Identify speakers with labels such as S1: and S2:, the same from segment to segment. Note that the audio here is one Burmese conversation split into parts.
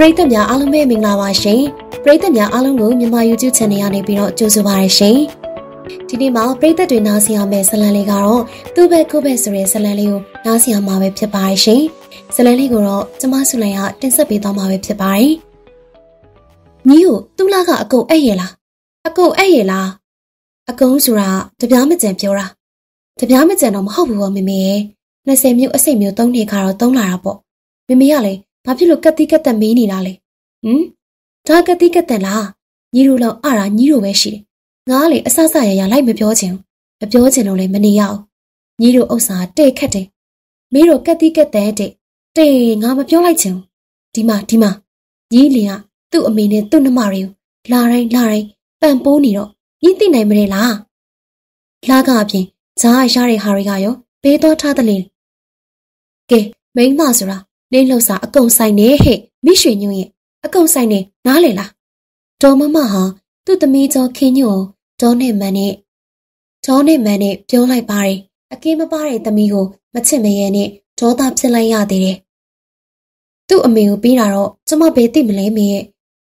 S1: ပရိသတ်များအားလုံးပဲမင်္ဂလာပါရှင်ပရိသတ်များအားလုံးကိုမြန်မာ YouTube Channel ကနေပြီးတော့ကြိုဆိုပါရရှင်ဒီနေ့မှာပရိသတ်တွေနားဆင်ရမယ့်ဇလံလေးကတော့သူ့ဘက်ကိုဘက်ဆိုတဲ့ဇလံလေးကိုနားဆင်ရမှာပဲဖြစ်ပါရရှင်ဇလံလေးကိုတော့ကျမဆုလိုင်ကတင်ဆက်ပေးသွားမှာပဲဖြစ်ပါတယ်ညီကိုသူ့လာကအကုန်အဲ့ရလားအကုန်အဲ့ရလားအကုန်ဆိုတာတပြားမကြံပြောတာတပြားမကြံတော့မဟုတ်ဘူးပေါ့မေမေရဲ့20မြို့အစိတ်မြို့3နေခါတော့3လာတာပေါ့မေမေကလည်း ဘာဖြစ်လို့ကက်တိကက်တက်မေးနေတာလဲဟမ်ဒါကက်တိကက်တက်လားညီတို့လောက်အရာညီတို့ပဲရှိတယ်ငါကလေအဆဆရရလိုက်မပြောချင်ဘူးမပြောချင်လို့လည်းမနေရအောင်ညီတို့ဥစ္စာတဲ့ခက်တယ်မင်းတို့ကက်တိကက်တက်တဲ့တဲ့ငါမပြောလိုက်ချင်ဘူးဒီမှာဒီမှာညီလင်ကသူ့အမေနဲ့သူ့နှမတွေကိုလာတိုင်းလာတိုင်းပန်ပိုးနေတော့ညီသိနိုင်မလဲလားလာကအပြင်ဈာရရတဲ့ဟာတွေကရောဘေးတော့ထားတယ်လေကဲမိန်းမဆိုတာ လင်းလှုပ်စာအကုန်ဆိုင်နေဟဲ့မိရွှေညွန့်ရဲ့အကုန်ဆိုင်နေနားလေလားဒေါ်မမဟာသူ့သမီးကျော်ခင်းညွန့်ဒေါ်နဲ့မန်နဲ့ဒေါ်နဲ့မန်နဲ့ပြောလိုက်ပါတယ်အကင်းမပါတဲ့သမီးကိုမချစ်မရဲနဲ့ဒေါသဖြစ်လိုက်ရသေးတယ်သူ့အမေကိုပြီးတာတော့ကျမဘယ်သိမလဲမေရဲ့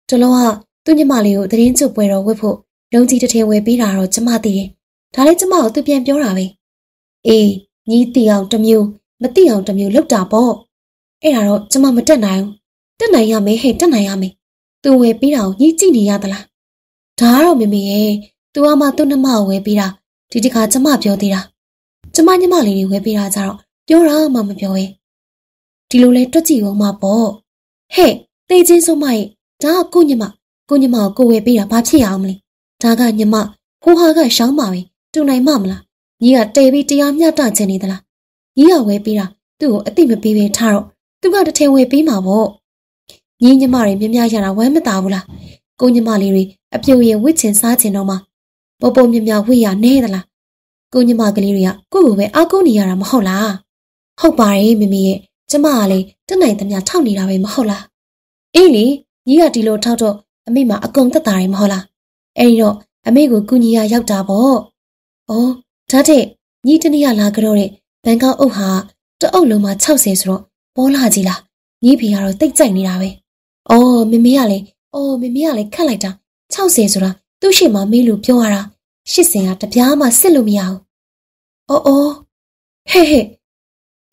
S1: တလောကသူ့ညီမလေးကိုသတင်းချုပ်ပွဲတော်ဝတ်ဖို့လုံကြီးတစ်ထည်ဝယ်ပြီးတာတော့ကျမသိတယ်ဒါလည်းကျမကိုသူပြန်ပြောတာပဲအေးညီတီအောင်တစ်မျိုးမသိအောင်တစ်မျိုးလောက်တာပေါ့ အဲ့ဒါတော့ကျမမတက်နိုင်ဘူးတက်နိုင်ရမယ်ဟဲ့တက်နိုင်ရမယ်သူဝယ်ပြီးတာကိုညီကြည့်နေရသလားဒါကတော့မမေရဲ့သူကမှသူ့နှမကိုဝယ်ပြီးတာဒီတခါကျမပြောသေးတာကျမညမလေးတွေဝယ်ပြီးတာကြတော့ပြောတာမှမပြောရဲ့ဒီလိုလဲတွက်ကြည့်အောင်မပေါ့ဟဲ့တေးချင်းဆုံးမရဲ့ဒါကကိုညမကိုညမကိုကိုဝယ်ပြီးတာဘာဖြစ်ရအောင်မလဲဒါကညမဟိုဟာကရှောင်းပါပဲတူနိုင်မမလားညီကတဲပြီးတရားမျှတချင်နေသလားညီကဝယ်ပြီးတာသူ့ကိုအတိမပေးဘဲထားတော့ သူကတထင်ဝယ်ပေးမှာပေါ့ညီညမတွေမြမြရတာဝမ်းမသာဘူးလားကိုညမလေးတွေအပြိုရင်ဝစ်ချင်စားချင်တော့မှပေါ်ပေါ်မြမြဝိရနဲသလားကိုညမကလေးတွေကကိုယ့်ကိုပဲအကုန်းနေရတာမဟုတ်လားဟုတ်ပါတယ်မမေရဲ့ကျမကလေတက်နိုင်သမျှထောက်နေတာပဲမဟုတ်လားအေးလေညီကဒီလိုထောက်တော့အမေမအကုန်သက်တာတယ်မဟုတ်လားအဲ့တော့အမေကိုကုညီရရောက်တာပေါ့ဩဒါတဲ့ညီတနေ့ကလာကြတော့တဲ့ဘန်ကောက်အုပ်ဟာတအုပ်လုံးမှာ60ဆိုတော့ ပေါ်လာကြီးလားညီဖေကတော့တိတ်ကြိုက်နေတာပဲ။အော်မမေကလည်းအော်မမေကလည်းခတ်လိုက်တာ60ဆိုတာသူ့ရှိမှမေးလို့ပြောရတာ80ကတပြားမှစစ်လို့မရဘူး။အော်အော်ဟဲ့ဟဲ့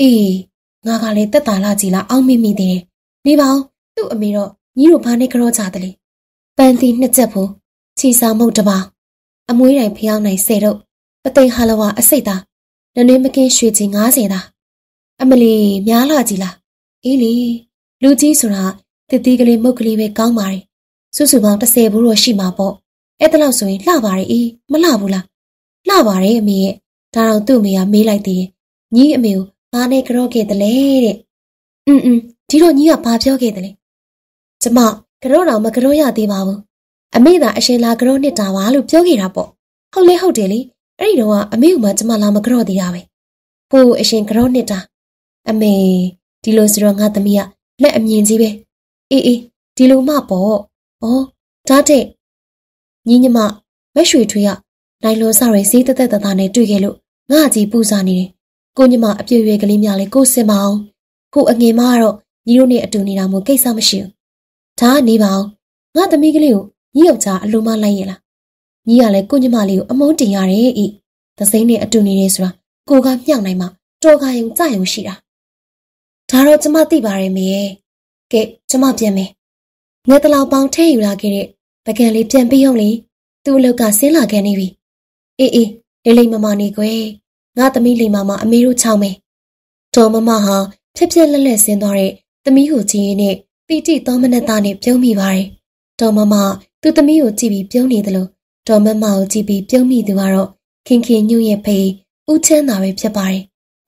S1: အေးငါကလည်းတက်တာလာကြီးလားအောင်းမိမိသေးတယ်။နေပါဦးသူ့အမေတော့ညီတို့ဘာနဲ့ကြောကြတယ်လေ။ပန်းသီးနှစ်ချက်ဖို့ချီစာမုတ်တပါအမွေးတိုင်ဖျောင်းနိုင်၁၀တော့ပသိမ်ဟာလဝအစိတ်သားနနွေးမကင်းရွှေကြီး90သား အမလီများလာကြည်လားအေးလေလူကြီးဆိုတာတစ်တီးကလေးမုတ်ကလေးပဲကောင်းပါတယ်စုစုပေါင်း30ဘူးတော့ရှိမှာပေါ့အဲ့ဒါလောက်ဆိုရင်လှပါတယ်အေးမလှဘူးလားလှပါတယ်အမေရဲ့ဒါတော့သူ့အမေကမေးလိုက်သေးတယ်ညီအမေကိုဘာနဲ့ကြော့ခဲ့တလဲတဲ့အင်းအင်းဒီတော့ညီကဘာပြောခဲ့တလဲကျမကြော့တော့မကြော့ရသေးပါဘူးအမေသာအရှင်လာကြော့နှစ်တာပါလို့ပြောခဲ့တာပေါ့ဟုတ်လဲဟုတ်တယ်လေအဲ့ဒီတော့ကအမေကမှကျမလာမကြော့သေးတာပဲဟိုအရှင်ကြော့နှစ်တာ အမေဒီလိုဆိုတော့ငါသမီးကလက်အမြင်ကြီးပဲအေးအေးဒီလိုမှပေါ့ဩဒါတဲ့ညီညီမမရွှေထွေးကနိုင်လွန်စရဲစေးတက်တက်တသားနဲ့တွေ့ခဲ့လို့ငါကြီးပူစာနေတယ်ကိုညီမအပြည့်ရွယ်ကလေးများလဲကိုစင်မအောင်ကိုအငင်မကတော့ညီတို့နဲ့အတူနေတာမို့ကိစ္စမရှိဘူးဒါကနေပါအောင်ငါသမီးကလေးကိုညီယောက်ျားအလိုမလိုက်ရလားညီကလည်းကိုညီမလေးကိုအမုန်းတင်ရတယ်ဤသစိမ့်နဲ့အတူနေနေဆိုတာကိုကမြောက်နိုင်မှတော်ကယုံကြယုံရှိတာ ဒါတော့ကျမသိပါတယ်မေရဲ့ကဲကျမပြန်မယ်ငါတလောက်ပေါင်းထဲယူလာခဲ့တဲ့ပကံလေးပြန်ပြီးအောင်လေသူ့အလုတ်ကဆင်းလာခဲ့နေပြီအေးအေးလေးလေးမမနေကွယ်ငါသမီးလေးမမအမေတို့ချောင်းမယ်တော်မမဟာဖြက်ဖြက်လက်လက်ဆင်းသွားတဲ့သမီးကိုကြည့်ရင်းနဲ့ပီတိသောမနတာနဲ့ပြုံးမိပါတယ်တော်မမသူ့သမီးကိုကြည့်ပြီးပြုံးနေတယ်လို့တော်မမကိုကြည့်ပြီးပြုံးမိသူကတော့ခင်ခင်ညွန့်ရဲ့ဖေးဦးချမ်းသာပဲဖြစ်ပါတယ်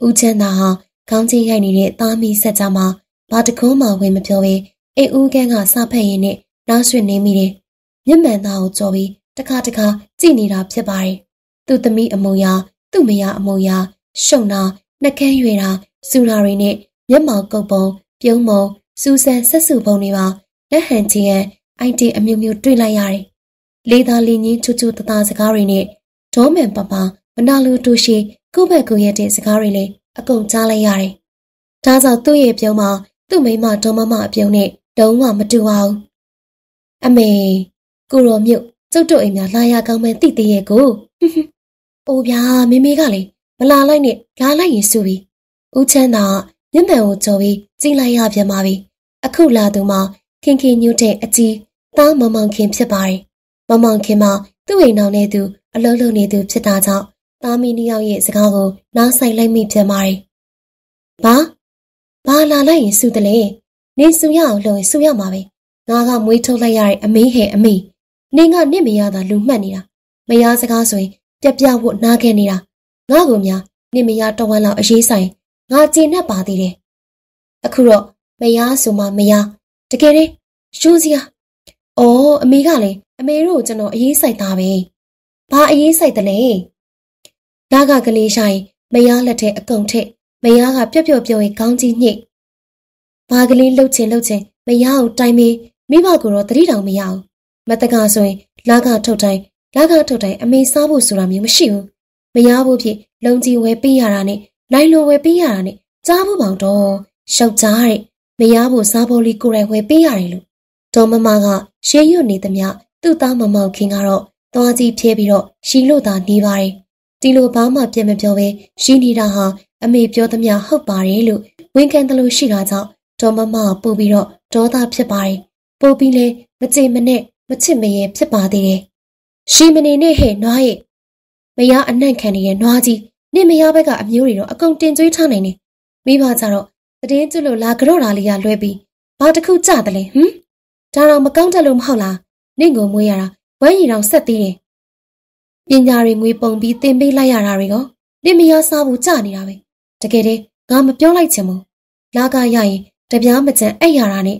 S1: ဦးချမ်းသာဟာ ခေါင်းချင်းရိုက်နေတဲ့သားမီးဆက်ကြမှာဘာတကုန်းမှဝင်မပြောဘဲအိမ်ဦးကန်းကစဖက်ရင်းနဲ့နောက်ဆွနေမိတယ်။မျက်မှန်သားကိုကြော်ပြီးတခါတခါကြည့်နေတာဖြစ်ပါတယ်။သူ့သမီးအမုံရသူ့မယားအမုံရရှုံနာနှကန်းရွေတာစူနာတွေနဲ့မျက်မှောင်ကုတ်ပုံပြုံးမုံစူဆန်ဆက်စုပုံတွေပါလက်ဟန်ချီရန်အိုင်တီအမျိုးမျိုးတွေ့လိုက်ရတယ်။လေးသားလေးချင်းချူချူတသားစကားတွေနဲ့ဒေါမန်ပပမနာလူတူရှိကုဘက်ကူရဲ့တဲ့စကားတွေလည်း အကုန်ကြားလိုက်ရတယ်။ဒါကြောင့်သူ့ရဲ့ပြုံးမှာသူ့မိမဒေါမမအပြုံးနဲ့တုံးဝမတူပါဘူးအမေကိုရောမြုပ်ကျုပ်တို့အိမ်များလာရကောင်းမဲ့တိတရဲ့ကိုအိုဗျာမိမိကလေမလာလိုက်နဲ့လာလိုက်ရင်စုပြီးဦးချမ်းသာမျက်မှန်ကိုကြော်ပြီးကြည်လိုက်ရပြန်ပါပြီအခုလာသူမှခင်ခင်ညွတ်တဲ့အကြီးသားမမောင်ခင်ဖြစ်ပါတယ်မမောင်ခင်မှာသူ့အိမ်တော်နဲ့သူအလုံးလုံးနေသူဖြစ်တာကြောင့် သားမီးနှစ်ယောက်ရဲ့စကားကိုနားဆိုင်လိုက်မိပြန်ပါတယ်ဘာဘာလာလိုက်ရင်စုတယ်လေနင်းစုရအောင်လုပ်ရင်စုရမှာပဲငါကမွေးထုတ်လိုက်ရတဲ့အမေဟဲ့အမေနင်းကနင့်မရတာလူမှတ်နေတာမရစကားဆိုရင်ပြက်ပြဖို့နားခဲ့နေတာငါ့ကိုများနင့်မရတဝမ်းလောက်အရေးဆိုင်ငါကျေနပ်ပါသေးတယ်အခုတော့မရဆိုမှမရတကယ်တည်းရှိုးစရာအော်အမေကလည်းအမေတို့ကျွန်တော်အရေးဆိုင်သားပဲဘာအရေးဆိုင်တလဲ လာကကလေးဆိုင်မရလက်ထဲအကုံထက်မရကပျော့ပျော့ပြောရင်ခေါင်းကြီးညှိဘာကလေးလှုပ်ချင်လှုပ်ချင်မရအောင်တိုင်မေးမိဘကိုတော့တတိတောင်မရအောင်မတကဆိုရင်လာကထုတ်တိုင်းလာကထုတ်တိုင်းအမေစားဖို့ဆိုတာမျိုးမရှိဘူးမရဖို့ဖြစ်လုံကြီးဝဲပေးရတာနဲ့နိုင်လိုဝဲပေးရတာနဲ့ကြားဖို့ပေါင်တော့ရှောက်ကြားတဲ့မရဖို့စားဖို့လေးကိုယ်တိုင်ဝဲပေးရတယ်လို့ဒေါ်မမကရှေးရွတ်နေသမျှသူ့သားမမောင်ခင်ကတော့သွားကြီးဖြဲပြီးတော့ရှီလို့သာနေပါတယ် ဒီလိုဘာမှပြတ်မပြောပဲရှီနေတာဟာအမေပြောသမျှဟုတ်ပါတယ်လို့ဝန်ခံတယ်လို့ရှိတာကြောင့်ဒေါ်မမပို့ပြီးတော့ဒေါသဖြစ်ပါတယ်ပို့ပြီးလဲမကြင်မနဲ့မချစ်မရဲဖြစ်ပါသေးတယ်ရှီမနေနဲ့ဟဲ့နွားရဲ့မရအနှံ့ခံနေတဲ့နွားကြီးနင့်မရဘက်ကအမျိုးတွေတော့အကုန်တင်ကျွေးထားနိုင်တယ်မိဘကြတော့တည်င်းကျွလို့လာကြော့တာလေးကလွဲပြီးဘာတစ်ခုကြတယ်လဲဟမ်ဒါတော့မကောင်းတယ်လို့မဟုတ်လားနင့်ကိုမွေးရတာဝမ်းရည်တောင်ဆက်သေးတယ် ပညာတွေငွေပုံပြီးသင်ပေးလိုက်ရတာတွေကနင့်မရစားဖို့ကြနေတာပဲတကယ်တည်းငါမပြောလိုက်ချင်ဘူးလာကရရင်တပြားမကြံအဲ့ရတာနဲ့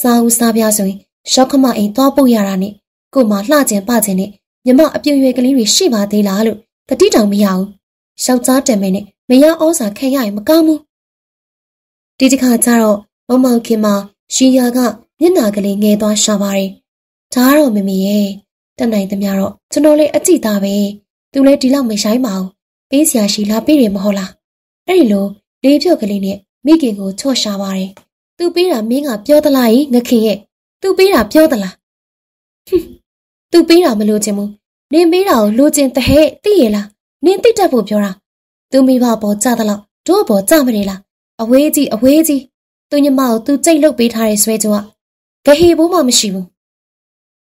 S1: စားဦးစားပြားဆိုရင်ရှော့ခမအိမ်သွားပို့ရတာနဲ့ကိုမလှကျင်ပကျင်နဲ့မြမအပြည့်ရွယ်ကလေးတွေရှိပါသေးလားလို့တတိတောင်မရဘူးရှောက်ကြားတယ်မဲနဲ့မရဩစာခံရရင်မကောင်းဘူးဒီတစ်ခါကျတော့မမောင်ခင်မရှီယာကမျက်နာကလေးငယ်သွားရှာပါတယ်ဒါကတော့မမီရဲ့ တက်နိုင်သမျှတော့ကျွန်တော်လေးအကြည့်သားပဲသူလည်းဒီလောက်မဆိုင်ပါဘူးပေးစရာရှိလားပေးတယ်မဟုတ်လားအဲ့ဒီလိုလေးဖြုတ်ကလေးနဲ့မိခင်ကိုချော့ရှာပါတယ်သူပေးတာမင်းကပြောသလားငခင်ရဲ့သူပေးတာပြောသလားသူပေးတာမလို့ချင်ဘူးနင်ပေးတာကိုလိုချင်တဲ့ဟဲ့သိရလားနင်သိတတ်ဖို့ပြောတာသူမိဘပေါ်ကြသလောက်တို့ပေါ်ကြမနေလားအဝေးကြီးအဝေးကြီးသူညမကိုသူကြိတ်လုတ်ပေးထားတဲ့ဆွဲကြိုးကဂဟေဘိုးမှမရှိဘူး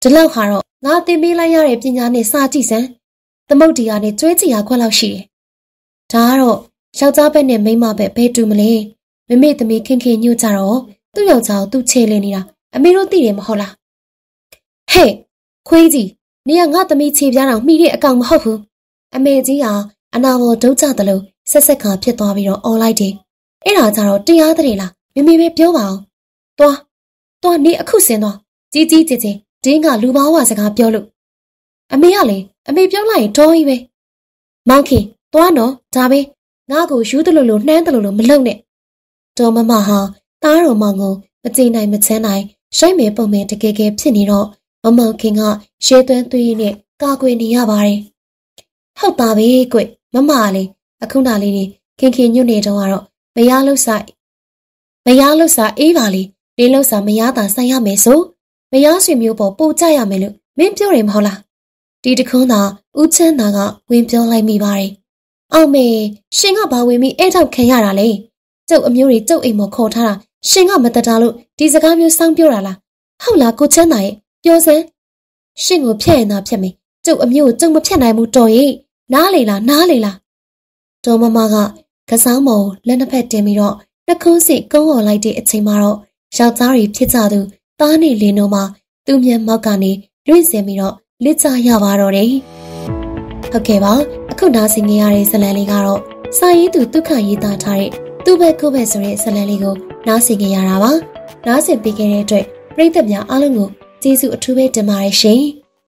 S1: ဒီလောက်ဟာတော့ ငါသင်ပေးလိုက်ရတဲ့ပညာနဲ့စာကြည့်စမ်းသမုတ်တီကနေကျွဲချီရခွက်လောက်ရှိတယ်ဒါကတော့ယောက်ျားဘက်နဲ့မိန်းမဘက်ဘယ်တူမလဲမမေသမီးခင်ခင်ညှို့ကြတော့သူ့ယောက်ျားကိုသူ့ချေလင်းနေတာအမေတို့သိတယ်မဟုတ်လားဟဲ့ခွေးကြီးနေကငါသမီးခြေပြားတော်မှီတဲ့အကောင်မဟုတ်ဘူးအမေကြီးဟာအနာဘောဒုတ်ကြတယ်လို့ဆက်ဆက်ခါဖြစ်သွားပြီးတော့អော်လိုက်တယ်အဲ့ဒါကြတော့တရားတည်းလားမမေပဲပြောပါအောင်သွားသွားနေအခုစင်သွားကြီးကြီးကျယ်ကျယ် ဒင်းကလူဘာဝစကားပြောလို့အမေကလည်းအမေပြောလိုက်ရင်တော်ကြီးပဲမောင်ခင်သွားတော့ဒါပဲငါ့ကိုယူတယ်လို့လို့နှမ်းတယ်လို့လို့မလုံနဲ့တော်မမဟာတားတော်မောင်ကိုမကြင်နိုင်မချမ်းနိုင်ရှိုက်မဲပုံမဲတကယ်ကယ်ဖြစ်နေတော့မမောင်ခင်ကရှဲသွန်းသွေးနဲ့ကာကွယ်နေရပါတယ်ဟုတ်ပါပြီကွမမလေးအခုနာလေးနေခင်ခင်ညွတ်နေတော့ကတော့မရလို့ဆိုင်မရလို့စာအေးပါလေလေးလို့စာမရတာဆိုင်ရမယ်ဆို မရဆွေမျိုးပေါ်ပို့ကြရမယ်လို့မင်းပြောတယ်မဟုတ်လားဒီတခွန်းသာဦးချမ်းသာကဝင်ပြောလိုက်မိပါတယ်အောင်မေရှင်ကဘာဝင်ပြီးအဲ့ထောက်ခံရတာလေကျုပ်အမျိုးတွေကျုပ်အိမ်မခေါ်ထားတာရှင်ကမတတာလို့ဒီစကားမျိုးစောင်းပြောတာလားဟုတ်လားကိုချမ်းသာရဲ့ပြောစမ်းရှင်ကိုဖျက်ရင်သာဖျက်မယ်ကျုပ်အမျိုးကိုကျုပ်မဖျက်နိုင်ဘူးတော်ရဲ့နားလေလားနားလေလားဒေါ်မမကကစားမော်လက်နှစ်ဖက်တင်ပြီးတော့နှခုံးစစ်ကုန်းော်လိုက်တဲ့အချိန်မှာတော့ယောက်ျားတွေဖြစ်ကြသူ သားနဲ့လင်းတို့မှသူ့မျက်မှောက်ကနေလွင့်စင်ပြီးတော့လစ်ကြရပါတော့တယ်ဟုတ်ကဲ့ပါအခုနားဆင်နေရတဲ့ဇလန်လေးကတော့စာရေးသူဒုက္ခရေးသားထားတဲ့သူ့ဘက်ကိုဘက်ဆိုတဲ့ဇလန်လေးကိုနားဆင်ကြရတာပါနားဆင်ပေးခဲ့တဲ့အတွက်ပရိသတ်များအားလုံးကိုကျေးဇူးအထူးပဲတင်ပါတယ်ရှင်